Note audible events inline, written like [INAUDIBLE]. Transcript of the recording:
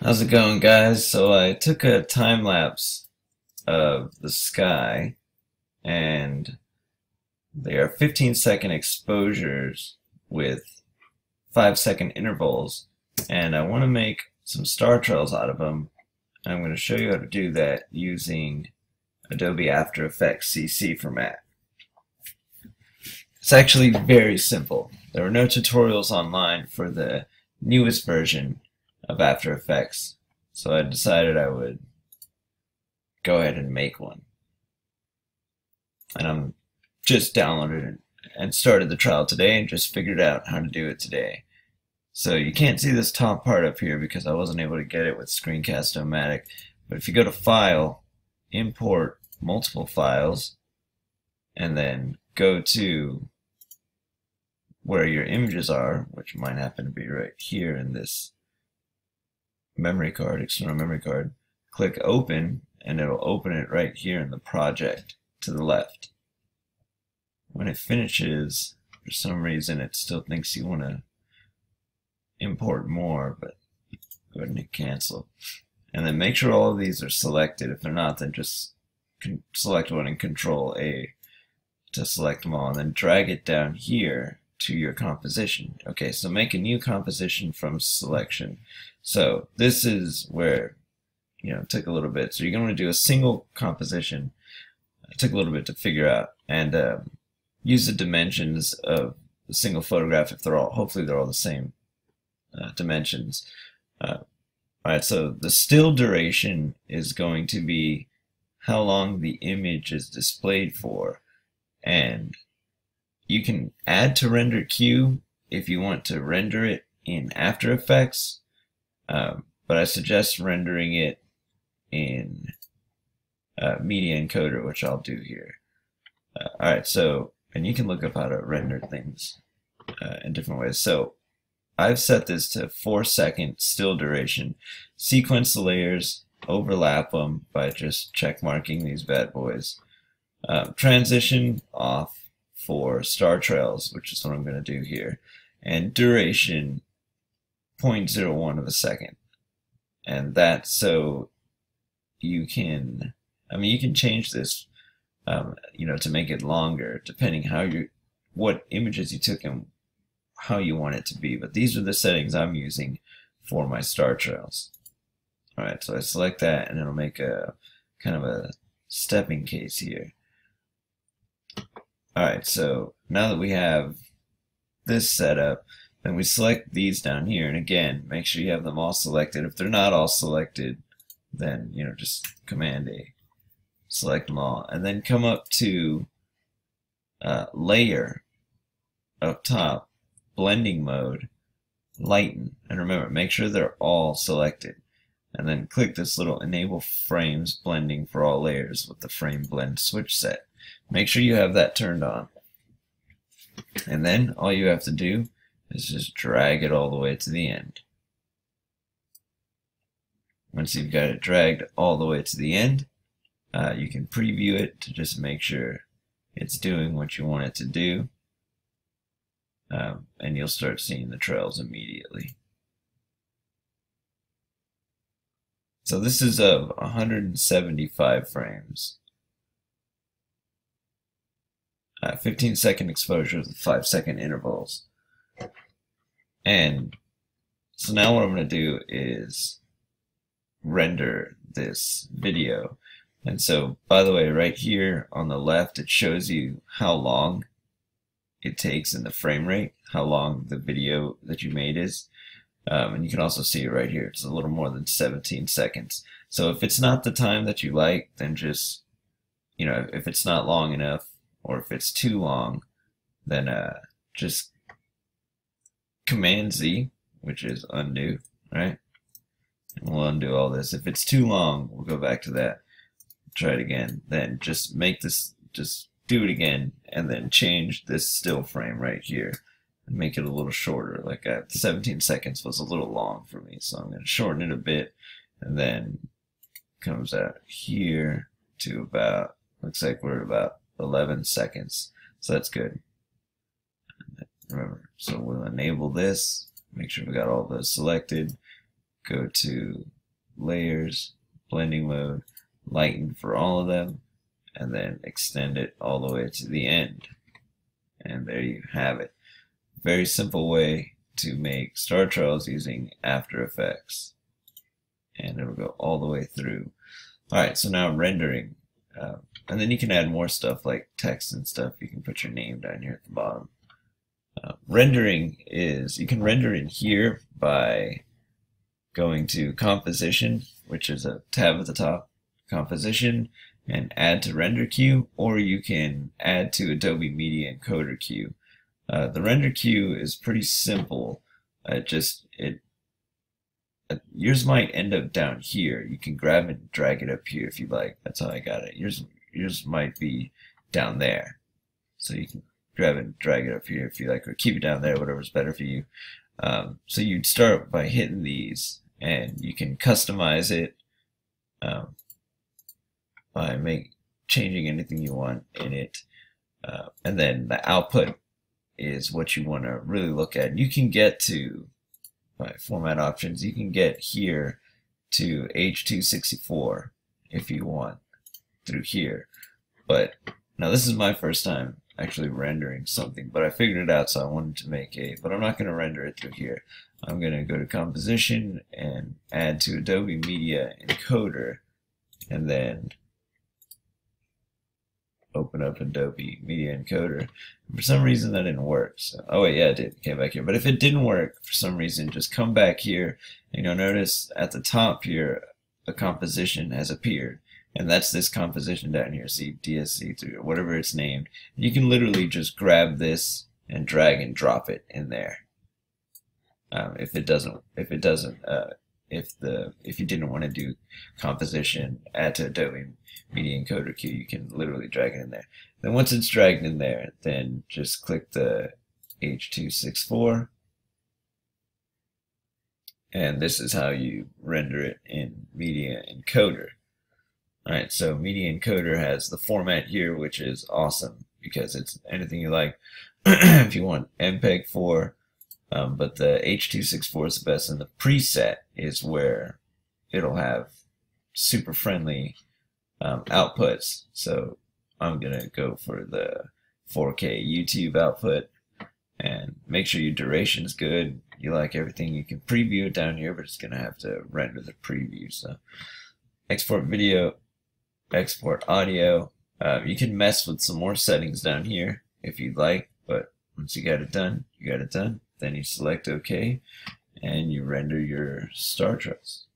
How's it going, guys? So I took a time lapse of the sky, and they are 15 second exposures with 5 second intervals, and I want to make some star trails out of them. I'm going to show you how to do that using Adobe After Effects CC for Mac. It's actually very simple. There are no tutorials online for the newest version of After Effects. So I decided I would go ahead and make one. And I'm just downloaded it and started the trial today and just figured out how to do it today. So you can't see this top part up here because I wasn't able to get it with Screencast-O-Matic. But if you go to File, Import Multiple Files, and then go to where your images are, which might happen to be right here in this memory card, external memory card, click open and it'll open it right here in the project to the left. When it finishes, for some reason it still thinks you want to import more, but go ahead and cancel. And then make sure all of these are selected. If they're not, then just select one and control A to select them all. And then drag it down here to your composition. Okay, so make a new composition from selection. So this is where, you know, it took a little bit. So you're going to do a single composition. It took a little bit to figure out. And um, use the dimensions of a single photograph if they're all, hopefully they're all the same uh, dimensions. Uh, Alright, so the still duration is going to be how long the image is displayed for. And you can add to render queue if you want to render it in After Effects, um, but I suggest rendering it in uh, Media Encoder, which I'll do here. Uh, Alright, so, and you can look up how to render things uh, in different ways. So, I've set this to 4 second still duration. Sequence the layers, overlap them by just check marking these bad boys. Um, transition off, for star trails, which is what I'm going to do here, and duration 0.01 of a second. And that's so you can, I mean, you can change this, um, you know, to make it longer, depending how you, what images you took and how you want it to be. But these are the settings I'm using for my star trails. Alright, so I select that and it'll make a kind of a stepping case here. Alright, so now that we have this set up, then we select these down here, and again, make sure you have them all selected. If they're not all selected, then, you know, just Command A. Select them all, and then come up to uh, Layer up top, Blending Mode, Lighten, and remember, make sure they're all selected. And then click this little Enable Frames Blending for all layers with the Frame Blend switch set. Make sure you have that turned on. And then all you have to do is just drag it all the way to the end. Once you've got it dragged all the way to the end, uh, you can preview it to just make sure it's doing what you want it to do. Um, and you'll start seeing the trails immediately. So this is of 175 frames. Uh, 15 second exposures with 5 second intervals. And so now what I'm going to do is render this video. And so, by the way, right here on the left, it shows you how long it takes in the frame rate, how long the video that you made is. Um, and you can also see it right here. It's a little more than 17 seconds. So if it's not the time that you like, then just, you know, if it's not long enough, or if it's too long, then uh, just Command Z, which is undo, right? And we'll undo all this. If it's too long, we'll go back to that. Try it again. Then just make this, just do it again, and then change this still frame right here and make it a little shorter. Like uh, 17 seconds was a little long for me, so I'm going to shorten it a bit, and then comes out here to about, looks like we're about 11 seconds. So that's good. Remember, so we'll enable this, make sure we got all those selected, go to layers, blending mode, lighten for all of them, and then extend it all the way to the end. And there you have it. Very simple way to make star trails using After Effects. And it'll go all the way through. Alright, so now rendering. Uh, and then you can add more stuff like text and stuff. You can put your name down here at the bottom. Uh, rendering is, you can render in here by going to composition, which is a tab at the top, composition, and add to render queue, or you can add to Adobe Media Encoder queue. Uh, the render queue is pretty simple. It just it uh, yours might end up down here. You can grab and drag it up here if you like. That's how I got it. Yours yours might be down there, so you can grab and drag it up here if you like, or keep it down there, whatever's better for you. Um, so you'd start by hitting these, and you can customize it um, by make changing anything you want in it, uh, and then the output is what you want to really look at. You can get to, by format options, you can get here to H264 if you want through here. But now this is my first time actually rendering something, but I figured it out so I wanted to make a, but I'm not going to render it through here. I'm going to go to composition and add to Adobe Media Encoder and then open up Adobe Media Encoder. For some reason that didn't work. So, oh wait, yeah, it did. Came back here. But if it didn't work for some reason, just come back here and you'll notice at the top here a composition has appeared. And that's this composition down here, see DSC3 whatever it's named. And you can literally just grab this and drag and drop it in there. Um, if it doesn't, if it doesn't, uh, if the if you didn't want to do composition, to Adobe Media Encoder queue, you can literally drag it in there. Then once it's dragged in there, then just click the H264 and this is how you render it in Media Encoder. Alright, so Media Encoder has the format here, which is awesome because it's anything you like. [CLEARS THROAT] if you want MPEG 4, um, but the H264 is the best, and the preset is where it'll have super friendly um, outputs. So I'm going to go for the 4K YouTube output and make sure your duration is good. You like everything, you can preview it down here, but it's going to have to render the preview. So export video, export audio. Uh, you can mess with some more settings down here if you'd like, but once you got it done, you got it done. Then you select OK and you render your star trails.